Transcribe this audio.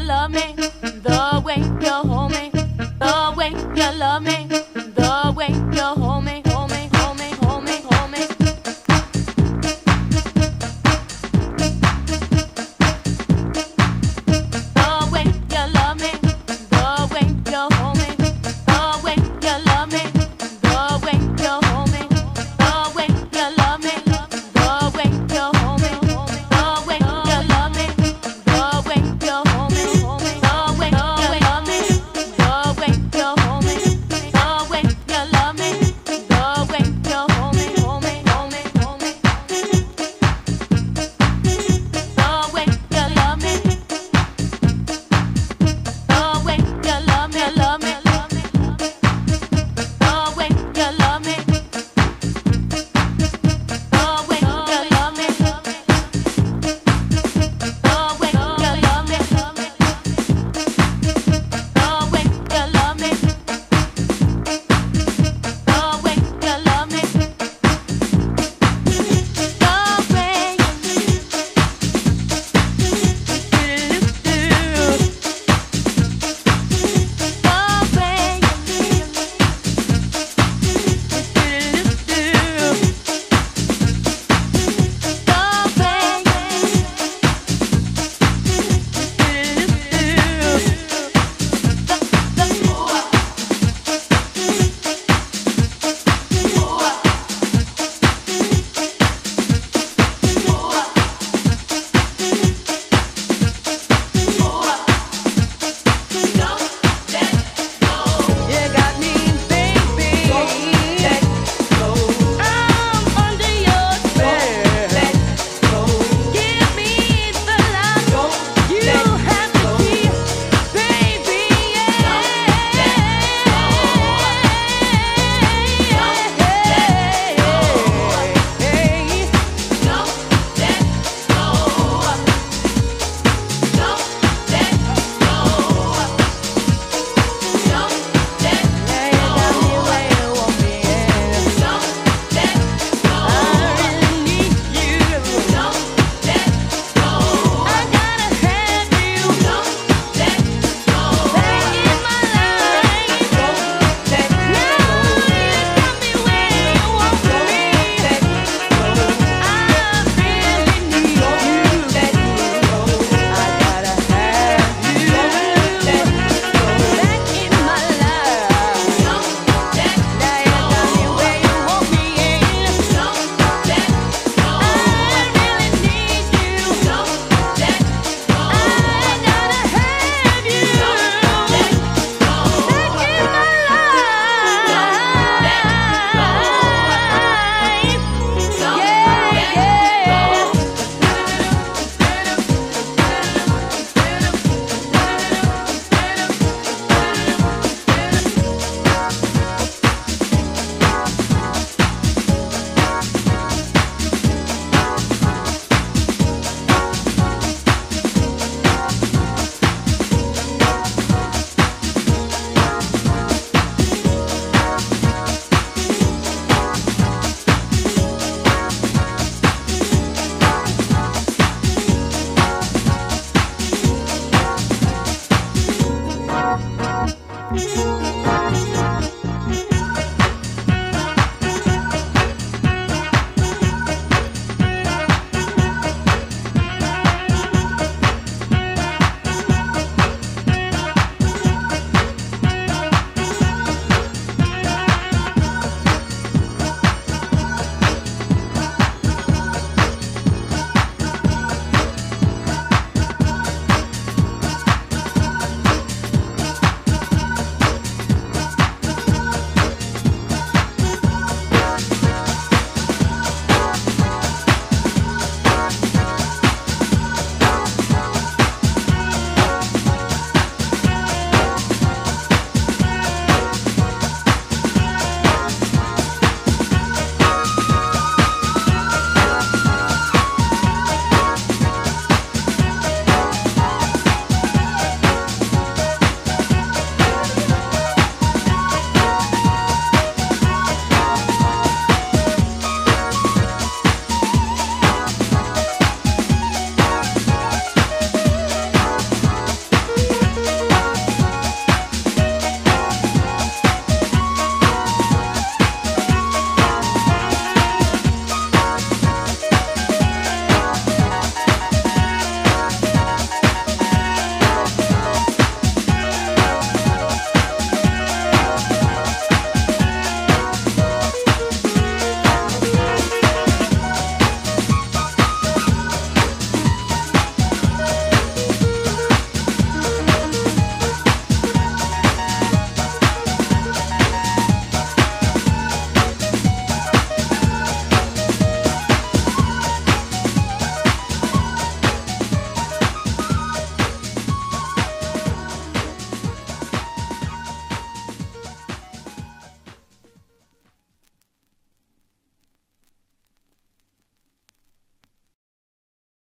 you love me, the way you hold me, the way you love me, the way you hold me.